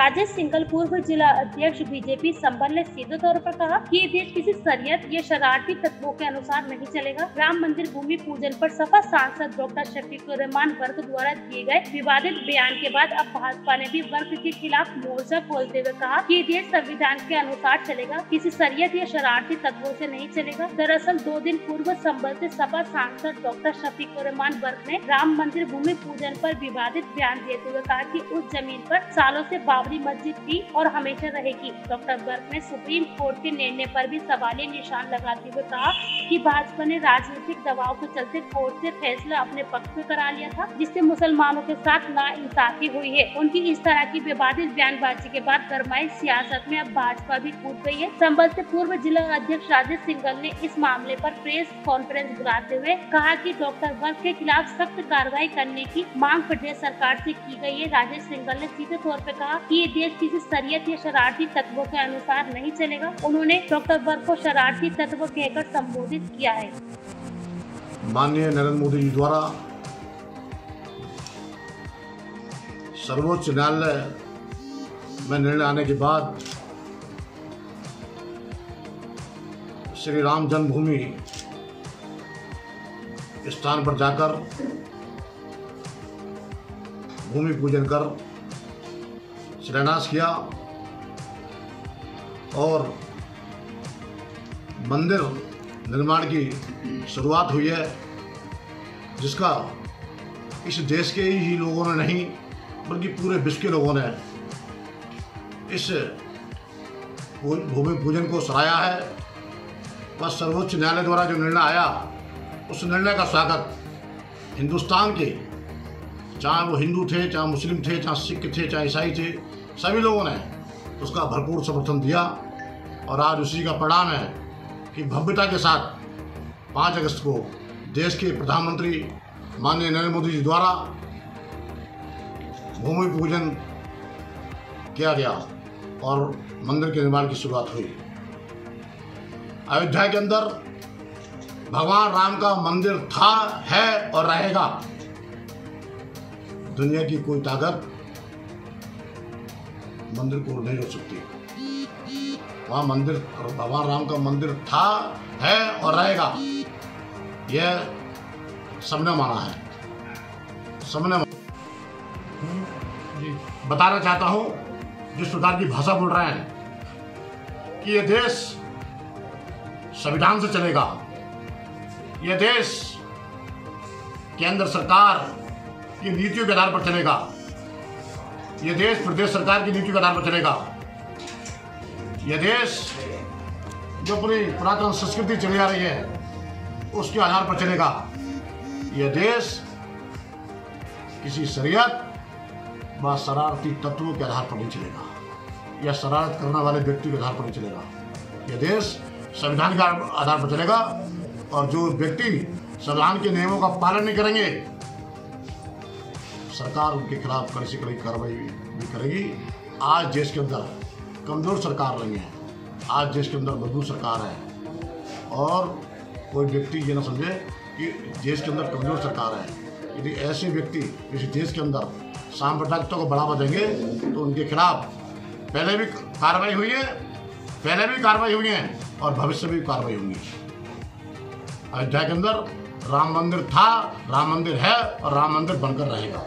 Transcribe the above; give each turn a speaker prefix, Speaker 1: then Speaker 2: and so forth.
Speaker 1: Rajesh single पूर्व जिला अध्यक्ष बीजेपी संबल ने सीधे तौर पर कहा कि ये देश किसी शरीयत या शरारती तत्वों के अनुसार नहीं चलेगा। राम मंदिर भूमि पूजन पर सपा सांसद डॉक्टर शफीक रहमान वर्ग द्वारा दिए गए विवादित बयान के बाद अब भाजपा ने भी वर्ग के खिलाफ मोर्चा खोलते हुए कहा कि ये देश संविधान के अनुसार चलेगा। किसी शरीयत या शरारती तत्वों से नहीं चलेगा। दरअसल दो दिन पूर्व संबल से सपा सांसद डॉक्टर शफीक रहमान वर्ग ने राम मंदिर भूमि पूजन पर विवादित बयान देते हुए कहा कि उस ज़मीन पर सालों से बाबरी मस्जिद थी और हमेशा रहेगी। डॉक्टर गर्ग ने सुप्रीम कोर्ट के निर्णय पर भी सवालिया निशान लगाते हुए कहा कि भाजपा ने राजनीतिक दबाव के चलते कोर्ट से फैसला अपने पक्ष में करा लिया था, जिससे मुसलमानों के साथ ना इंसाफी हुई है। उनकी इस तरह की विवादित बयानबाजी के बाद गरमाई सियासत में अब भाजपा भी कूद गई है। संबल से पूर्व जिला अध्यक्ष राजेश सिंगल ने इस मामले पर प्रेस कॉन्फ्रेंस बुलाते हुए कहा कि डॉक्टर वर्ग के खिलाफ सख्त कार्रवाई करने की मांग प्रदेश सरकार से की गई है। राजेश सिंगल ने सीधे तौर पर कहा कि ये देश किसी शरीयत या शरारती तत्वों के अनुसार नहीं चलेगा। उन्होंने डॉक्टर वर्ग को शरारती तत्व कहकर संबोधित किया है।
Speaker 2: माननीय नरेंद्र मोदी जी द्वारा सर्वोच्च न्यायालय में निर्णय आने के बाद श्री राम जन्मभूमि स्थान पर जाकर भूमि पूजन कर शिलान्यास किया और मंदिर निर्माण की शुरुआत हुई है, जिसका इस देश के ही लोगों ने नहीं, बल्कि पूरे विश्व के लोगों ने इस भूमि पूजन को सराहा है। बस सर्वोच्च न्यायालय द्वारा जो निर्णय आया, उस निर्णय का स्वागत हिंदुस्तान के, चाहे वो हिंदू थे, चाहे मुस्लिम थे, चाहे सिख थे, चाहे ईसाई थे सभी लोगों ने उसका भरपूर समर्थन दिया। और आज उसी का परिणाम है कि भव्यता के साथ पाँच अगस्त को देश के प्रधानमंत्री माननीय नरेंद्र मोदी जी द्वारा भूमि पूजन किया गया और मंदिर के निर्माण की शुरुआत हुई। अयोध्या के अंदर भगवान राम का मंदिर था, है और रहेगा। दुनिया की कोई ताकत मंदिर को नहीं रोक सकती। वहाँ मंदिर, भगवान राम का मंदिर था, है और रहेगा। यह सबने माना है। सबने जी, बताना चाहता हूँ जिस प्रकार की भाषा बोल रहे हैं, कि यह देश संविधान से चलेगा। यह देश केंद्र सरकार की नीतियों के आधार पर चलेगा। यह देश प्रदेश सरकार की नीति के आधार पर चलेगा। यह देश जो पूरी पुरातन संस्कृति चली आ रही है, उसके आधार पर चलेगा। यह देश किसी शरीयत व शरारती तत्वों के आधार पर नहीं चलेगा। या शरारत करने वाले व्यक्ति के आधार पर नहीं चलेगा। यह देश संविधान के आधार पर चलेगा और जो व्यक्ति संविधान के नियमों का पालन नहीं करेंगे सरकार उनके खिलाफ कड़ी से कड़ी कार्रवाई भी करेगी। आज देश के अंदर कमज़ोर सरकार नहीं है। आज देश के अंदर मज़बूत सरकार है। और कोई व्यक्ति ये ना समझे कि देश के अंदर कमज़ोर सरकार है। यदि ऐसे व्यक्ति इस देश के अंदर सांप्रदायिकता को बढ़ावा देंगे तो उनके खिलाफ पहले भी कार्रवाई हुई है, पहले भी कार्रवाई हुई है और भविष्य में भी कार्रवाई होंगी। अयोध्या के अंदर राम मंदिर था, राम मंदिर है और राम मंदिर बनकर रहेगा।